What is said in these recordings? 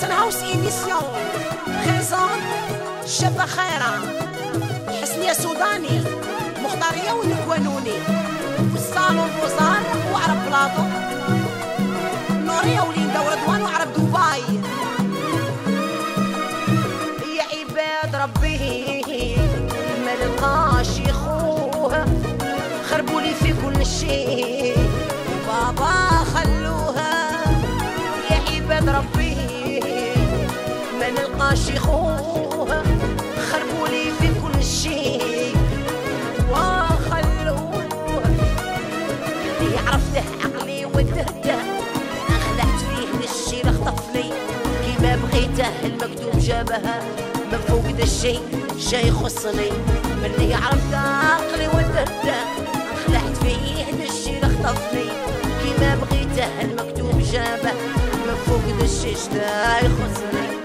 سنهاوس ايميسيون بريزون شابة خيرة حسنية سوداني مختارية والقوانوني والصالون بوزار وعرب بلاطو. نورية وليندا ورضوان وعرب دبي. يا عباد ربي ما لقاش يخوها خربوا لي في كل شيء. بابا ربي ما نلقاش يخوها خربوا لي في كل شيء. وخلوها اللي عرفته عقلي ودرته خلعت فيه للشي لخطفني كيما بغيته المكتوب جابها من فوق ذا الشي شي يخصني ملي عرفت عقلي ودرته خلعت فيه للشي لخطفني كيما بغيته المكتوب جابه من شش دای خسره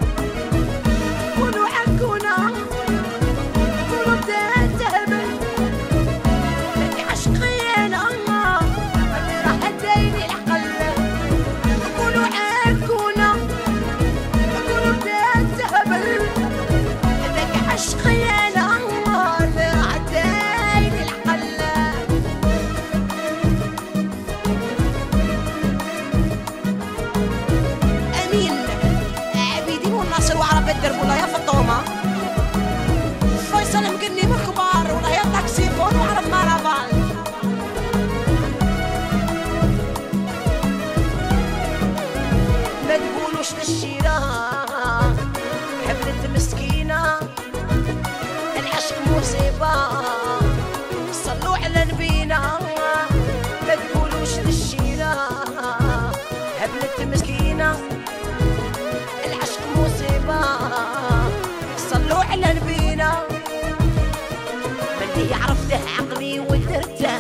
عقلي ودرته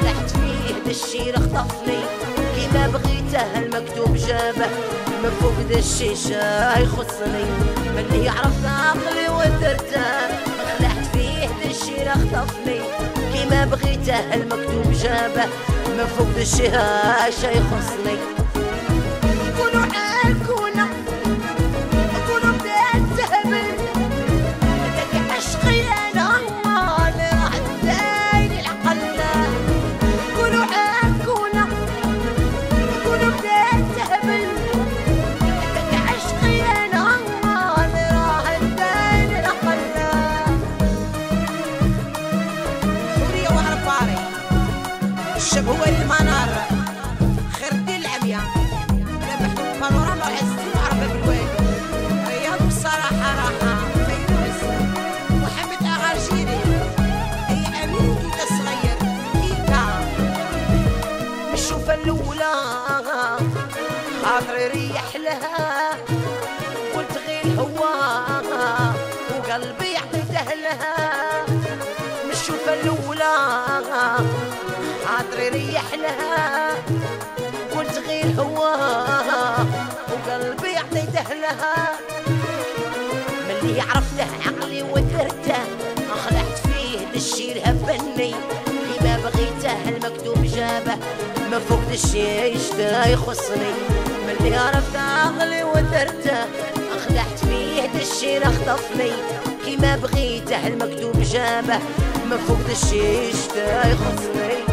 خلعت فيه ذا الشي خطفني كيما بغيته المكتوب جابه. من فوق ذا الشيشة يخصني ملي عرفت عقلي ودرته خلعت فيه ذا الشي خطفني كيما بغيته المكتوب جابه. من فوق ذا الشيشة يخصني الشبهوة المنار خير الدين العمياء لمحت بانوراما وعزتي وعربة بالوادي رياض بصراحة راحة فيروز. محمد أغارجيري هي أمين كيكا صغير كيكا. الشوفة الأولى. خاطري ريح لها. قلت غير هو خاطري ريح لها قلت غير وقلبي ملي عقلي ودرته خلعت فيه للشي هبني كيما بغيته المكتوب جابه ما فوق الشي شتا يخصني. ملي عرفت عقلي ودرته خلعت فيه للشي خطفني كيما بغيته المكتوب جابه ما فوق الشي شتا يخصني.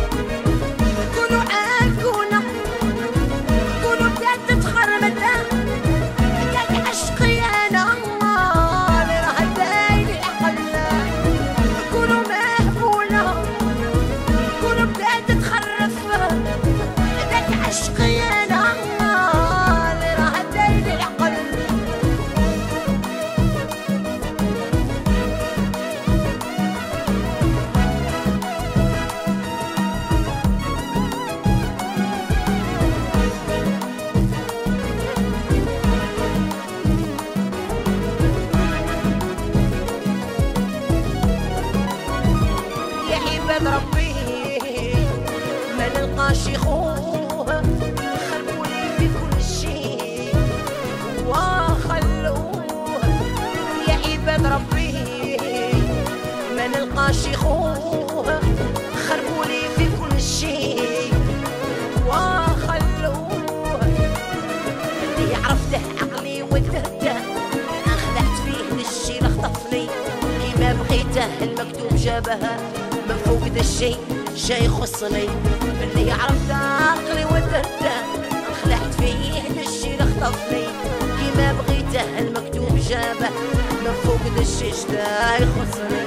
المكتوب جابها من فوق ذا الشيء. شي يخصني اللي عرفت عقلي ودرته خلعت فيه ذا الشي اللي خطفني كيما بغيته المكتوب جابه من فوق ذا الشي يخصني